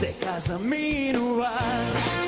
De casa minuar.